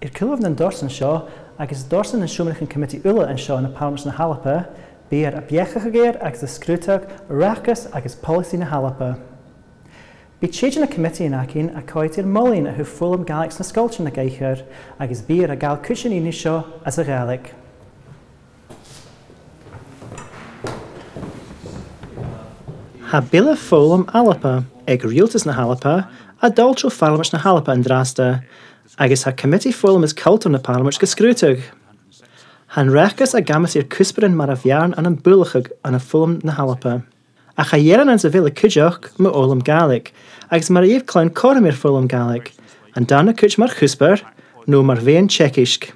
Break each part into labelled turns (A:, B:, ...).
A: Ir cilmh an dorsan seo agus dorsan an siúmach an committee ula an seo na Palmas na Halapa, bíar a biecha géir agus a scrúteach rachas agus policy na Halapa. Bí séidir na committee in acin a coitir molín a thu fulam galax na sculpture na gaichar agus bíar a gal cusisiní seo as a galig. Ha bille fólam alapa ag rialtas na Halapa a dultro farmers na Halapa an drasta, agus ha committee fólam is cultúr na parliaments go scrúteach. Han rechas a gamas ar cusparin mar a bhearn an an bulachaig an a fólam na Halapa. A cha dhéan an sa bhile cuideach mo ólam galig, agus mar íomh chláin choramir fólam galig, an dána cuid mar chuspar nó mar bhéon tseiciisc.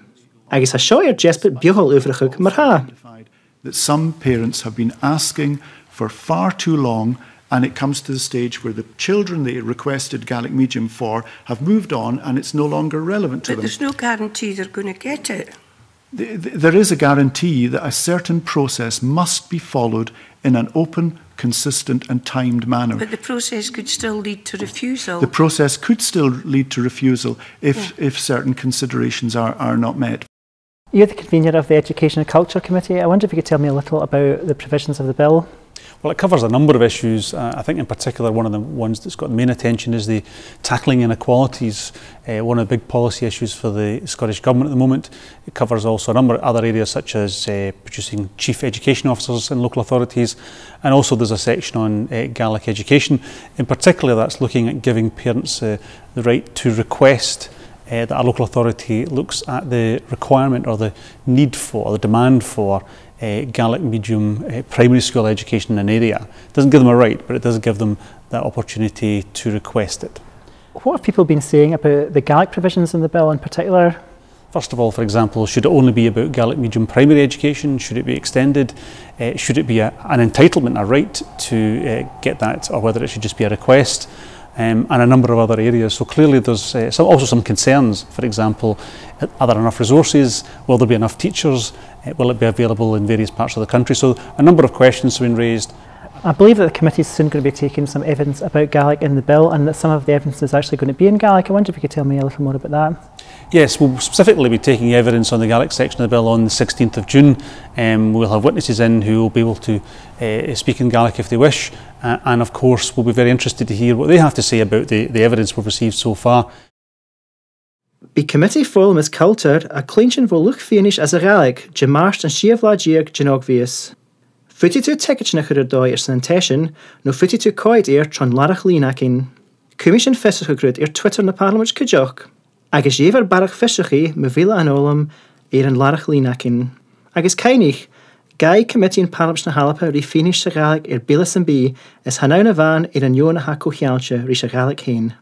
A: Agus a seo ar jespit beáil uhrachuig mar ha.
B: That some parents have been asking for far too long and it comes to the stage where the children they requested Gaelic medium for have moved on and it's no longer relevant to
C: But
B: them.
C: there's no guarantee they're going to get it.
B: Th- th- There is a guarantee that a certain process must be followed in an open, consistent, and timed manner.
C: But the process could still lead to refusal.
B: The process could still lead to refusal if, if certain considerations are, are not met.
A: You're the convener of the Education and Culture Committee. I wonder if you could tell me a little about the provisions of the bill.
D: Well, it covers a number of issues. Uh, I think, in particular, one of the ones that's got the main attention is the tackling inequalities. Uh, one of the big policy issues for the Scottish Government at the moment. It covers also a number of other areas, such as uh, producing chief education officers in local authorities, and also there's a section on uh, Gaelic education. In particular, that's looking at giving parents uh, the right to request uh, that a local authority looks at the requirement or the need for, or the demand for uh, Gaelic medium uh, primary school education in an area. It doesn't give them a right, but it does give them that opportunity to request it.
A: What have people been saying about the Gaelic provisions in the bill in particular?
D: First of all, for example, should it only be about Gaelic medium primary education? Should it be extended? Uh, should it be a, an entitlement, a right to uh, get that, or whether it should just be a request? Um, and a number of other areas. So clearly there's uh, some, also some concerns. For example, are there enough resources? Will there be enough teachers? Uh, will it be available in various parts of the country? So a number of questions have been raised.
A: I believe that the committee is soon going to be taking some evidence about Gaelic in the bill and that some of the evidence is actually going to be in Gaelic. I wonder if you could tell me a little more about that.
D: Yes, we'll specifically be taking evidence on the Gaelic section of the bill on the 16th of June. Um, we'll have witnesses in who will be able to uh, speak in Gaelic if they wish. Uh, and of course, we'll be very interested to hear what they have to say about the, the evidence we've received so far.
A: Bí committee fóm is cultúr a clinsin bhó luch féinis as a gaig de mást an siomhláíag genóg víos. Futi tú ticket na chuir dóid ar san tesin nó futi tú coid ar tron larach lína cin. Cúmis an ar Twitter na Parliament Cajoch, agus éhar barach fisuchaí me bhíle an ólam ar an larach lína. Agus caiinich Gai committee Parliament na Halapa rí finis sa Gaelic ar bilas an bí is hanna na bhain ar an Jona ha cochealte rí sa Gaelic chéin.